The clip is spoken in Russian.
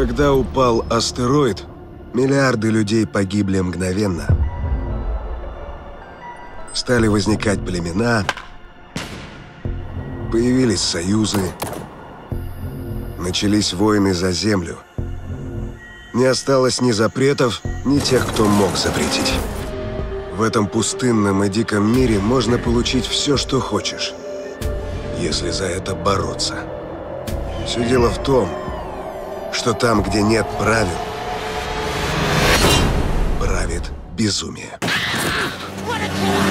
Когда упал астероид, миллиарды людей погибли мгновенно. Стали возникать племена, появились союзы, начались войны за землю. Не осталось ни запретов, ни тех, кто мог запретить. В этом пустынном и диком мире можно получить все, что хочешь, если за это бороться. Все дело в том, что там, где нет правил, правит безумие. What a